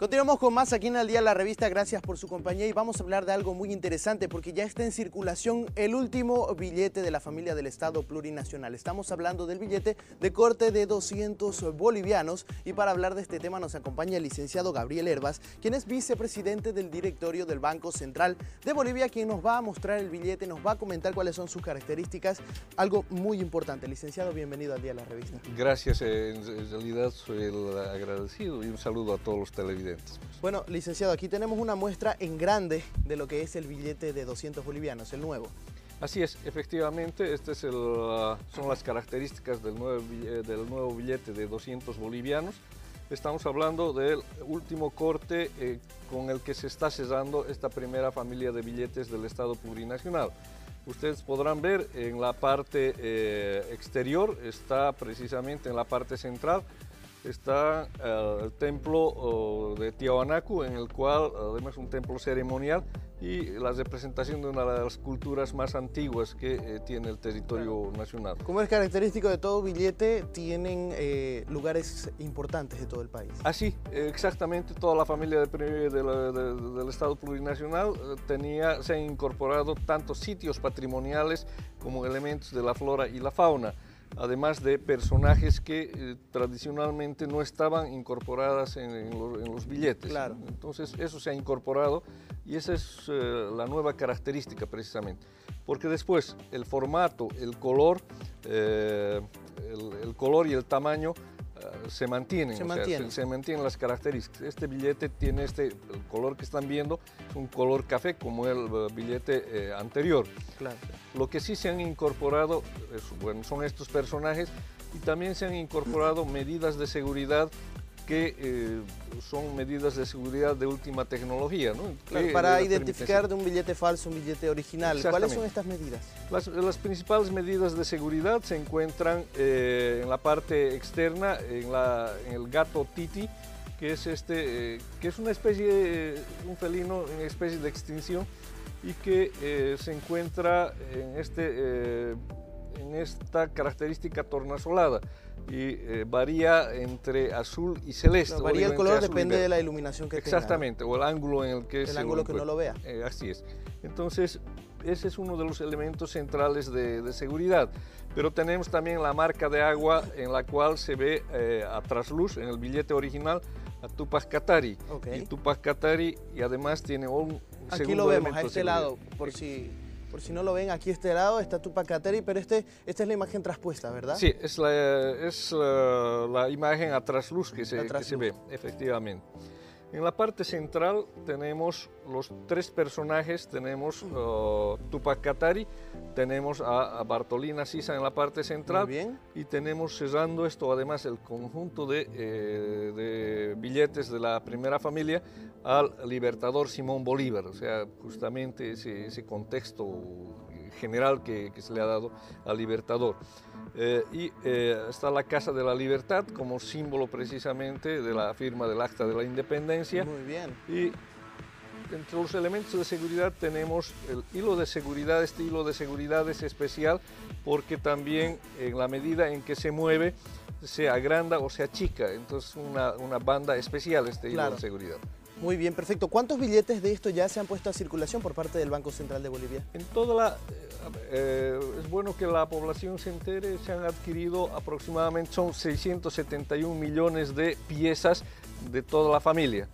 Continuamos con más aquí en el Día la Revista. Gracias por su compañía y vamos a hablar de algo muy interesante porque ya está en circulación el último billete de la familia del Estado plurinacional. Estamos hablando del billete de corte de 200 bolivianos y para hablar de este tema nos acompaña el licenciado Gabriel Herbas, quien es vicepresidente del directorio del Banco Central de Bolivia, quien nos va a mostrar el billete, nos va a comentar cuáles son sus características. Algo muy importante. Licenciado, bienvenido al Día de la Revista. Gracias, en realidad soy el agradecido y un saludo a todos los televidentes. Bueno, licenciado, aquí tenemos una muestra en grande de lo que es el billete de 200 bolivianos, el nuevo. Así es, efectivamente, estas son las características del nuevo, del nuevo billete de 200 bolivianos. Estamos hablando del último corte eh, con el que se está cesando esta primera familia de billetes del Estado plurinacional. Ustedes podrán ver en la parte eh, exterior, está precisamente en la parte central, está eh, el templo de Tiahuanacu, en el cual además es un templo ceremonial y la representación de una de las culturas más antiguas que eh, tiene el territorio nacional. Como es característico de todo billete, tienen eh, lugares importantes de todo el país. Así, exactamente, toda la familia del Estado plurinacional tenía, se han incorporado tanto sitios patrimoniales como elementos de la flora y la fauna además de personajes que eh, tradicionalmente no estaban incorporadas en, los billetes. Claro. Entonces eso se ha incorporado y esa es eh, la nueva característica precisamente. Porque después el formato, el color, eh, el, color y el tamaño se mantienen, se, mantienen las características. Este billete tiene este el color que están viendo, un color café como el eh, billete eh, anterior. Claro. Lo que sí se han incorporado bueno, son estos personajes y también se han incorporado medidas de seguridad que eh, son medidas de seguridad de última tecnología. ¿no? para identificar de un billete falso un billete original, ¿cuáles son estas medidas? Las, principales medidas de seguridad se encuentran eh, en la parte externa, en, la, en, el gato titi, que es, este, eh, que es una especie, un felino en especie de extinción y que se encuentra en, este, en esta característica tornasolada y eh, varía entre azul y celeste. varía el color, depende de la iluminación que Exactamente, o el ángulo en el que el ángulo que no lo vea. Eh, así es. Entonces, ese es uno de los elementos centrales de, seguridad. Pero tenemos también la marca de agua en la cual se ve eh, a trasluz en el billete original a Tupac Katari. Y Tupac Katari y además tiene un Aquí lo vemos, a este lado, por si por si no lo ven, aquí este lado está Tupac Katari, pero este, esta es la imagen traspuesta, ¿verdad? Sí, es la, es la, imagen a trasluz que se, que se ve, efectivamente. En la parte central tenemos los tres personajes, tenemos uh, Tupac Katari, tenemos a, Bartolina Sisa en la parte central y tenemos cerrando esto además el conjunto de, eh, de, billetes de la primera familia al libertador Simón Bolívar, o sea, justamente ese, ese contexto general que, que, se le ha dado al libertador. Eh, y eh, está la Casa de la Libertad como símbolo precisamente de la firma del Acta de la Independencia. Muy bien. Y entre los elementos de seguridad tenemos el hilo de seguridad. Este hilo de seguridad es especial porque también en la medida en que se mueve se agranda o se achica. Entonces una, una banda especial este hilo de seguridad. Muy bien, perfecto. ¿Cuántos billetes de esto ya se han puesto a circulación por parte del Banco Central de Bolivia? En toda la... Eh, es bueno que la población se entere, se han adquirido aproximadamente, son 671 millones de piezas de toda la familia.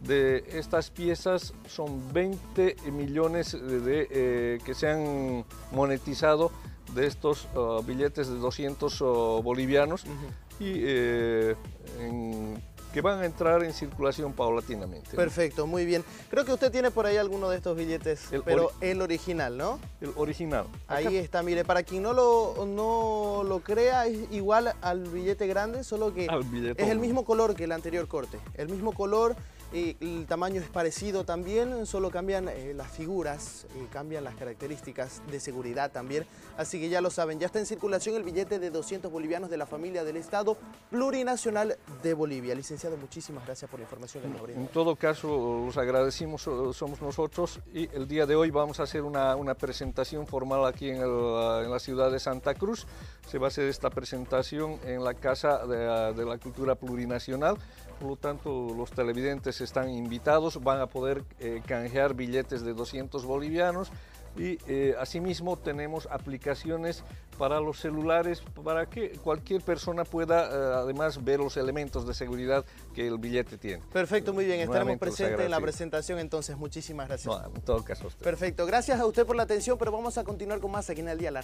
De estas piezas son 20 millones de, eh, que se han monetizado de estos uh, billetes de 200 uh, bolivianos. Y eh, en que van a entrar en circulación paulatinamente. Perfecto, muy bien. Creo que usted tiene por ahí alguno de estos billetes, pero el original, ¿no? El original. Ahí está, mire, para quien no lo, no lo crea, es igual al billete grande, solo que es el mismo color que el anterior corte. El mismo color, el tamaño es parecido también, solo cambian eh, las figuras, y cambian las características de seguridad también. Así que ya lo saben, ya está en circulación el billete de 200 bolivianos de la familia del Estado Plurinacional de Bolivia. Licenciado, muchísimas gracias por la información que En todo caso, los agradecimos, somos nosotros y el día de hoy vamos a hacer una, presentación formal aquí en, en, la ciudad de Santa Cruz. Se va a hacer esta presentación en la Casa de, de la Cultura Plurinacional, por lo tanto los televidentes están invitados, van a poder eh, canjear billetes de 200 bolivianos y eh, asimismo tenemos aplicaciones para los celulares para que cualquier persona pueda eh, además ver los elementos de seguridad que el billete tiene. Perfecto, muy bien, estaremos presentes en la presentación entonces, muchísimas gracias. en todo caso usted. Perfecto, gracias a usted por la atención, pero vamos a continuar con más aquí en el día. La